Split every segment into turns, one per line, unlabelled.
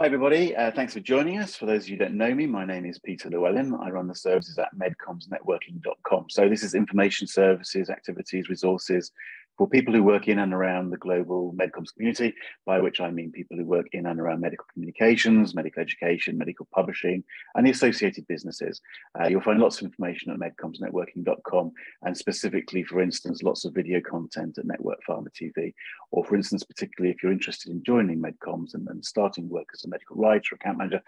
Hi, everybody. Uh, thanks for joining us. For those of you that don't know me, my name is Peter Llewellyn. I run the services at medcommsnetworking.com. So this is information services, activities, resources for people who work in and around the global medcomms community, by which I mean people who work in and around medical communications, medical education, medical publishing, and the associated businesses. Uh, you'll find lots of information at medcommsnetworking.com, and specifically, for instance, lots of video content at Network Pharma TV, or for instance, particularly if you're interested in joining Medcomms and, and starting work as a medical writer, or account manager,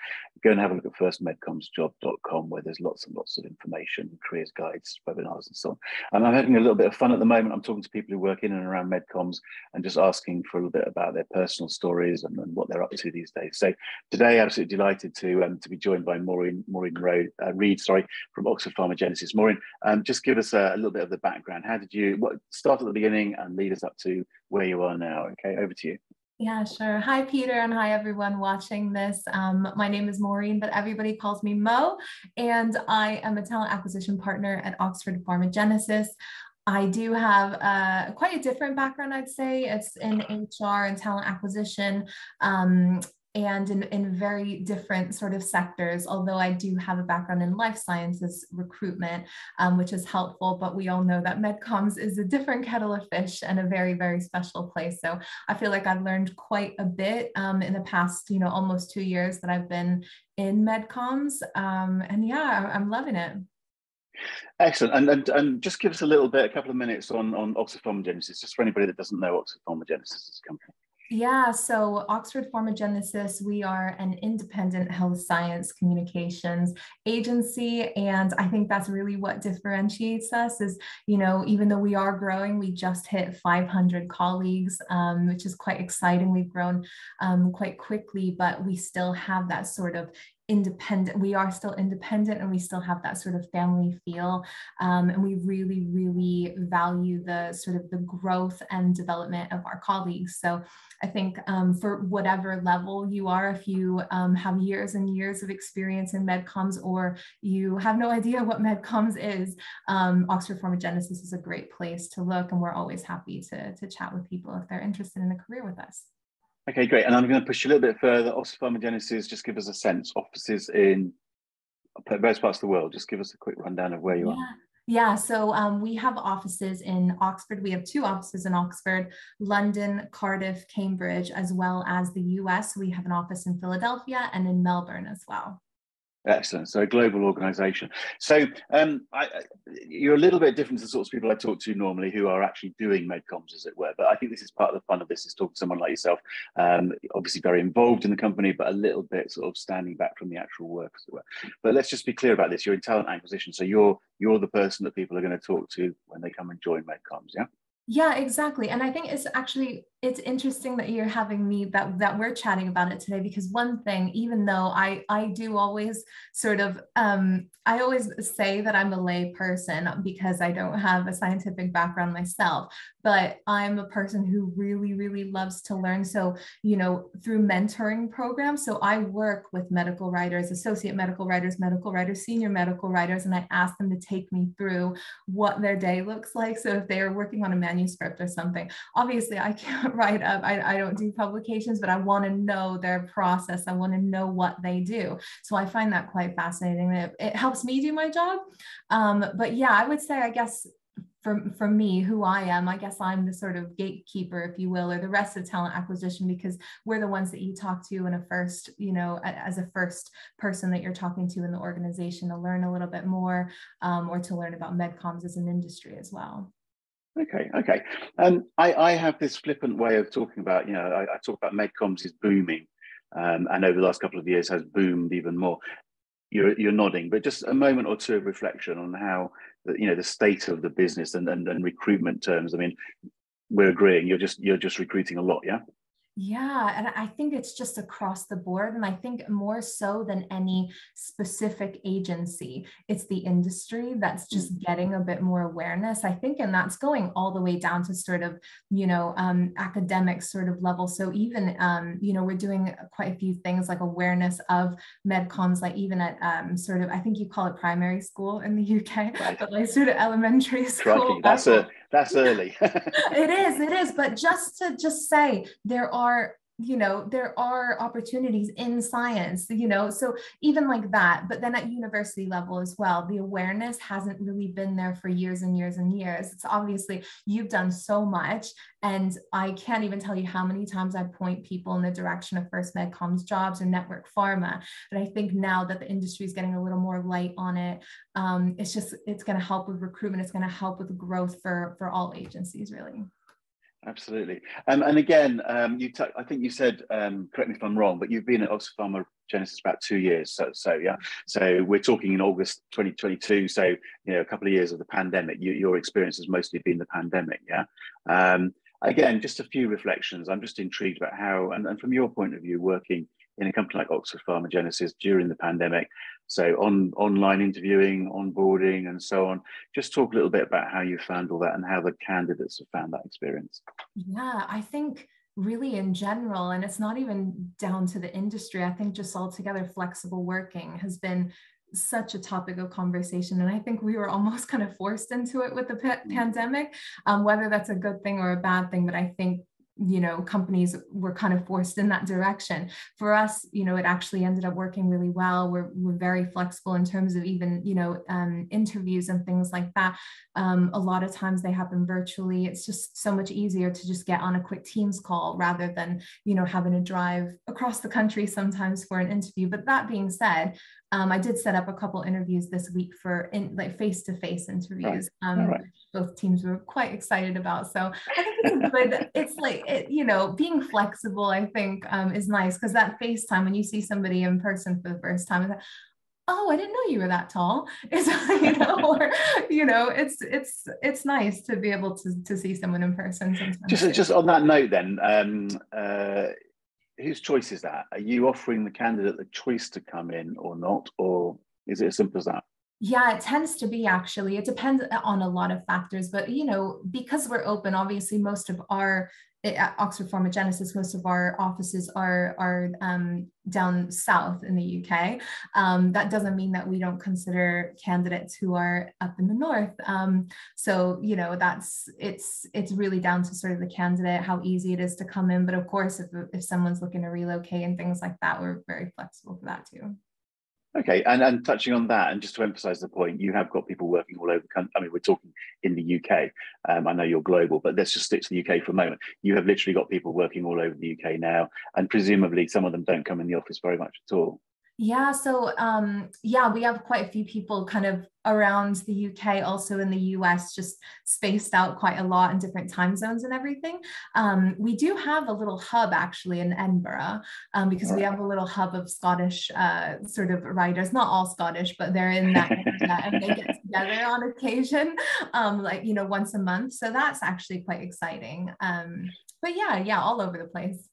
go and have a look at firstmedcommsjob.com, where there's lots and lots of information, careers guides, webinars, and so on. And I'm having a little bit of fun at the moment. I'm talking to people who work in and around medcomms and just asking for a little bit about their personal stories and, and what they're up to these days. So today, I'm absolutely delighted to um, to be joined by Maureen Maureen Road, uh, Reid, sorry, from Oxford Pharmagenesis. Maureen, um, just give us a, a, little bit of the background. How did you what start at the beginning and lead us up to where you are now? Okay, over to you.
Yeah, sure. Hi, Peter, and hi, everyone watching this. Um, my name is Maureen, but everybody calls me Mo, and I am a talent acquisition partner at Oxford Pharmagenesis. I do have uh, quite a different background, I'd say. It's in HR and talent acquisition. Um, and in, in very different sort of sectors, although I do have a background in life sciences recruitment, um, which is helpful, but we all know that MedComms is a different kettle of fish and a very, very special place. So I feel like I've learned quite a bit um, in the past, you know, almost two years that I've been in MedComms. Um, and yeah, I'm loving it.
Excellent. And, and, and just give us a little bit, a couple of minutes on, on Oxford Pharmagenesis, just for anybody that doesn't know Oxford Pharmagenesis as a company.
Yeah, so Oxford Pharmagenesis, we are an independent health science communications agency. And I think that's really what differentiates us is, you know, even though we are growing, we just hit 500 colleagues, um, which is quite exciting. We've grown um, quite quickly, but we still have that sort of independent we are still independent and we still have that sort of family feel um, and we really really value the sort of the growth and development of our colleagues. So i think um, for whatever level you are if you um, have years and years of experience in medcomms or you have no idea what medcomms is um, oxford pharmagenesis is a great place to look and we're always happy to, to chat with people if they're interested in a career with us
Okay, great. And I'm going to push you a little bit further. Oxford Pharmagenesis, just give us a sense. Offices in various parts of the world. Just give us a quick rundown of where you
yeah.
are.
Yeah, so um, we have offices in Oxford. We have two offices in Oxford, London, Cardiff, Cambridge, as well as the US. We have an office in Philadelphia and in Melbourne as well.
Excellent. So a global organisation. So um, I, you're a little bit different to the sorts of people I talk to normally who are actually doing medcomms, as it were. But I think this is part of the fun of this is talking to someone like yourself, um, obviously very involved in the company, but a little bit sort of standing back from the actual work, as it were. But let's just be clear about this. You're in talent acquisition, so you're you're the person that people are going to talk to when they come and join medcomms. Yeah.
Yeah, exactly. And I think it's actually it's interesting that you're having me that that we're chatting about it today because one thing even though i i do always sort of um i always say that i'm a lay person because i don't have a scientific background myself but i'm a person who really really loves to learn so you know through mentoring programs so i work with medical writers associate medical writers medical writers senior medical writers and i ask them to take me through what their day looks like so if they are working on a manuscript or something obviously i can't write up. I, I don't do publications, but I want to know their process. I want to know what they do. So I find that quite fascinating. It, it helps me do my job. Um, but yeah, I would say, I guess, for, for me, who I am, I guess I'm the sort of gatekeeper, if you will, or the rest of talent acquisition, because we're the ones that you talk to in a first, you know, as a first person that you're talking to in the organization to learn a little bit more um, or to learn about medcomms as an industry as well.
Okay, okay. Um, I, I have this flippant way of talking about, you know, I, I talk about medcomms is booming, um, and over the last couple of years has boomed even more. You're, you're nodding, but just a moment or two of reflection on how, the, you know, the state of the business and, and, and recruitment terms. I mean, we're agreeing. You're just you're just recruiting a lot, yeah.
Yeah, and I think it's just across the board. And I think more so than any specific agency, it's the industry that's just mm. getting a bit more awareness, I think. And that's going all the way down to sort of, you know, um, academic sort of level. So even, um, you know, we're doing quite a few things like awareness of medcomms, like even at um, sort of, I think you call it primary school in the UK, right. but like sort of elementary school.
Crikey, that's a that's early.
it is, it is. But just to just say there are you know there are opportunities in science you know so even like that but then at university level as well the awareness hasn't really been there for years and years and years. It's obviously you've done so much and i can't even tell you how many times i point people in the direction of first medcomms jobs or network pharma but i think now that the industry is getting a little more light on it um, it's just it's going to help with recruitment it's going to help with growth for for all agencies really
Absolutely. Um, and again, um, you t- I think you said, um, correct me if I'm wrong, but you've been at Oxford Pharma Genesis about two years. So, so yeah. So we're talking in August 2022. So, you know, a couple of years of the pandemic. You, your experience has mostly been the pandemic. Yeah. Um, again, just a few reflections. I'm just intrigued about how, and, and from your point of view, working in a company like Oxford Pharma Genesis during the pandemic, so on online interviewing, onboarding, and so on. Just talk a little bit about how you found all that and how the candidates have found that experience.
Yeah, I think really in general, and it's not even down to the industry. I think just altogether flexible working has been such a topic of conversation and i think we were almost kind of forced into it with the mm. pandemic um, whether that's a good thing or a bad thing but i think you know companies were kind of forced in that direction for us you know it actually ended up working really well we're, we're very flexible in terms of even you know um, interviews and things like that um, a lot of times they happen virtually it's just so much easier to just get on a quick teams call rather than you know having to drive across the country sometimes for an interview but that being said um, I did set up a couple interviews this week for in like face-to-face interviews. Right. Um, right. Both teams were quite excited about. So I think it's good. it's like it, you know, being flexible. I think um, is nice because that FaceTime when you see somebody in person for the first time, like, oh, I didn't know you were that tall. It's you know, or you know, it's it's it's nice to be able to to see someone in person. Sometimes.
Just just on that note, then. Um, uh, whose choice is that? Are you offering the candidate the choice to come in or not, or is it as simple as that?
Yeah, it tends to be actually. It depends on a lot of factors, but you know, because we're open, obviously most of our at Oxford Pharmagenesis, most of our offices are are um, down south in the UK. Um, that doesn't mean that we don't consider candidates who are up in the north. Um, so you know that's it's it's really down to sort of the candidate how easy it is to come in. But of course, if if someone's looking to relocate and things like that, we're very flexible for that too.
Okay, and, and touching on that, and just to emphasize the point, you have got people working all over the country. I mean, we're talking in the UK. Um, I know you're global, but let's just stick to the UK for a moment. You have literally got people working all over the UK now, and presumably some of them don't come in the office very much at all.
Yeah, so um, yeah, we have quite a few people kind of around the UK, also in the US, just spaced out quite a lot in different time zones and everything. Um, we do have a little hub actually in Edinburgh um, because we have a little hub of Scottish uh, sort of writers, not all Scottish, but they're in that and they get together on occasion, um, like, you know, once a month. So that's actually quite exciting. Um, but yeah, yeah, all over the place.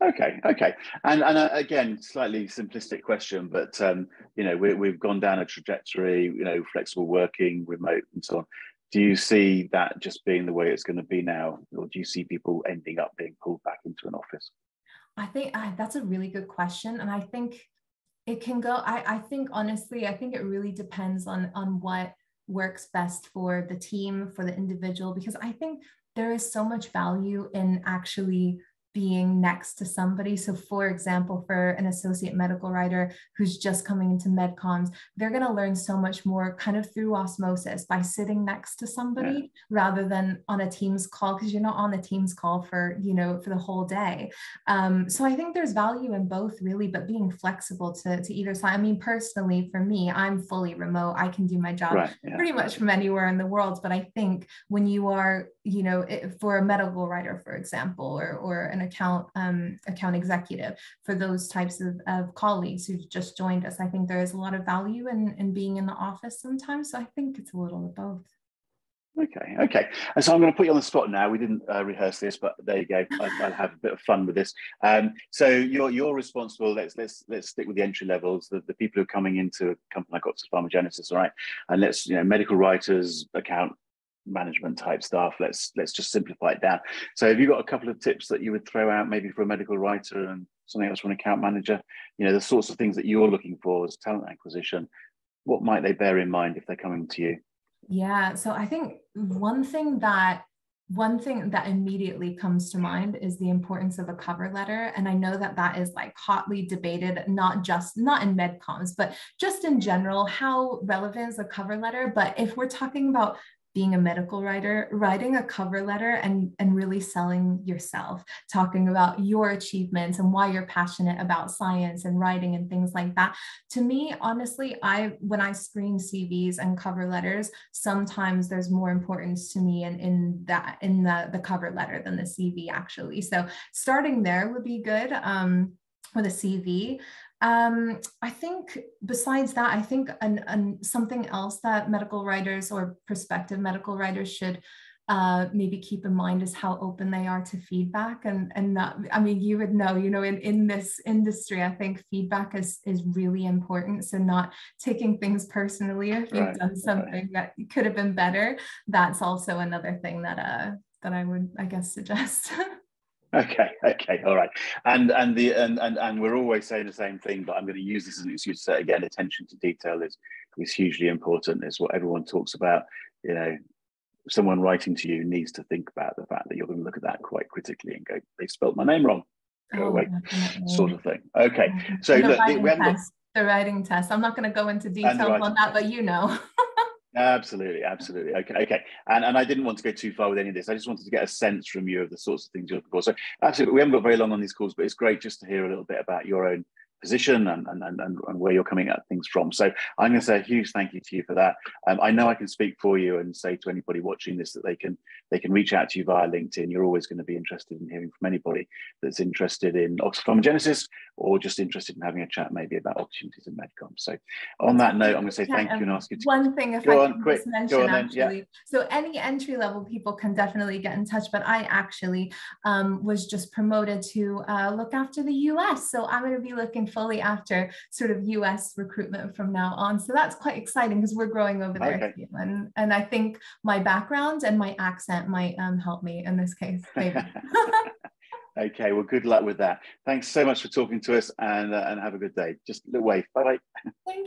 Okay, okay, and and uh, again, slightly simplistic question, but um, you know, we, we've gone down a trajectory, you know, flexible working, remote, and so on. Do you see that just being the way it's going to be now, or do you see people ending up being pulled back into an office?
I think uh, that's a really good question, and I think it can go. I, I think honestly, I think it really depends on on what works best for the team, for the individual, because I think there is so much value in actually being next to somebody. So, for example, for an associate medical writer who's just coming into medcomms, they're going to learn so much more kind of through osmosis by sitting next to somebody yeah. rather than on a Teams call because you're not on the Teams call for you know for the whole day. Um, so I think there's value in both really, but being flexible to to either side. I mean, personally, for me, I'm fully remote. I can do my job right, yeah. pretty much from anywhere in the world. But I think when you are you know for a medical writer, for example, or or an account um, account executive for those types of, of colleagues who've just joined us. I think there is a lot of value in, in being in the office sometimes. So I think it's a little of both.
Okay, okay. And so I'm going to put you on the spot now. We didn't uh, rehearse this, but there you go. I, will have a bit of fun with this. Um, so you're you're responsible. Let's let's let's stick with the entry levels. The, the people who are coming into a company like Oxford Pharmagenesis, all right? And let's you know medical writers, account management type stuff. Let's let's just simplify it down. So have you got a couple of tips that you would throw out maybe for a medical writer and something else for an account manager? You know, the sorts of things that you're looking for as talent acquisition. What might they bear in mind if they're coming to you?
Yeah. So I think one thing that one thing that immediately comes to mind is the importance of a cover letter and i know that that is like hotly debated not just not in medcomms but just in general how relevant is a cover letter but if we're talking about being a medical writer, writing a cover letter and, and really selling yourself, talking about your achievements and why you're passionate about science and writing and things like that. To me, honestly, I when I screen CVs and cover letters, sometimes there's more importance to me in, in that in the, the cover letter than the CV actually. So starting there would be good. Um, with a CV. Um, I think besides that, I think an, an, something else that medical writers or prospective medical writers should uh, maybe keep in mind is how open they are to feedback and and not I mean you would know you know in in this industry I think feedback is is really important so not taking things personally if you've right. done something right. that could have been better that's also another thing that uh that I would I guess suggest
Okay, okay, all right. And and the and, and and we're always saying the same thing, but I'm going to use this as an excuse to say again, attention to detail is is hugely important. Is what everyone talks about. You know, someone writing to you needs to think about the fact that you're going to look at that quite critically and go, they spelled my name wrong. Go oh, away, definitely. sort of thing. Okay, so
the look, writing the, test, the writing test. I'm not going to go into detail on that, test. but you know.
Absolutely, absolutely. Okay, okay. And and I didn't want to go too far with any of this. I just wanted to get a sense from you of the sorts of things you're looking for. So absolutely, we haven't got very long on these calls, but it's great just to hear a little bit about your own position and, and, and, and where you're coming at things from. So I'm going to say a huge thank you to you for that. Um, I know I can speak for you and say to anybody watching this that they can they can reach out to you via LinkedIn. You're always going to be interested in hearing from anybody that's interested in Oxford Pharmagenesis or just interested in having a chat maybe about opportunities in Medcom. So on that note, I'm going to say thank you and ask you to
one thing if go I on, quick, mention on actually. Yeah. So any entry level people can definitely get in touch, but I actually um, was just promoted to uh, look after the US. So I'm going to be looking fully after sort of US recruitment from now on. So that's quite exciting because we're growing over there okay. too. And, and I think my background and my accent might um, help me in this case, maybe.
okay, well, good luck with that. Thanks so much for talking to us and, uh, and have a good day. Just wave. Bye bye. Thank you.